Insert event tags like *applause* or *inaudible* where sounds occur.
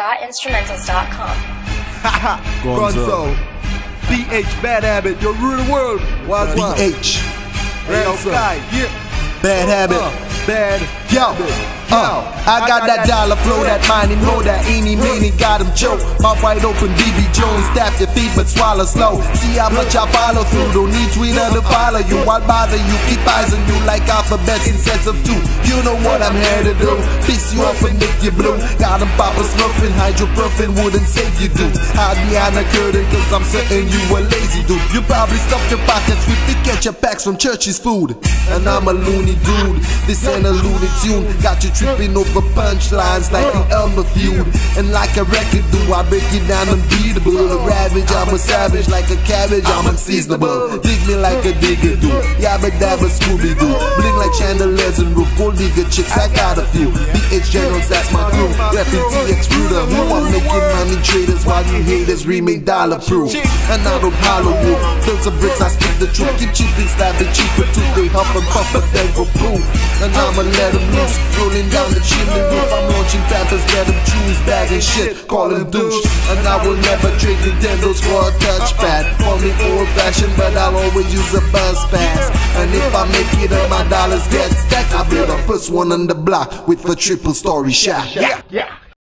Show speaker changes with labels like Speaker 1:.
Speaker 1: ScottInstrumentals.com.
Speaker 2: Ha *laughs* ha, Gonzo. BH Bad Habit, you rule the world. Wild one.
Speaker 3: BH,
Speaker 2: Hey, yo,
Speaker 3: Ransom.
Speaker 2: Kai, yeah.
Speaker 3: bad habit.
Speaker 2: Uh, bad.
Speaker 3: Yo, uh, I got that dollar flow, that money know that eeny meeny got him choke. Mouth wide open, BB Jones, tap your feet but swallow slow. See how much I follow through, don't need Twitter to follow you. Why bother you? Keep eyes on you like alphabets in sets of two. You know what I'm here to do. Piss you off and make you blue. Got him papa snuffing, hydroprofen wouldn't save you dude. Hide behind the curtain cause I'm certain you a lazy dude. You probably stuffed your pockets with the ketchup packs from church's food. And I'm a loony dude. This ain't a loony tune. Got you tripping over punchlines like the Elmer Fudd. And like a record do, I break it down unbeatable. A ravage, I'm a savage. Like a cabbage, I'm unseasonable. Dig me like a digger do. Yabba dabba Scooby Doo. Bling like chandeliers and roof. Gold digger chicks, I got a few. BH Generals, that's my crew. Rapping TX Ruder. Who I'm making money traders while you haters remain dollar proof. And I don't hollow you. Built some bricks, I speak the truth. Keep cheap and slapping cheaper too. They huff and puff, but then go poof. And I'ma let them loose. Rolling down the chimney roof. I'm launching rappers, let them choose. Bag and shit, call them douche. And I will never trade Nintendos for a touchpad. Call me old fashioned, but I'll always use a buzz pass. And if I make it and my dollars get stacked, I'll be the first one on the block with a triple story shot.
Speaker 2: Yeah, yeah.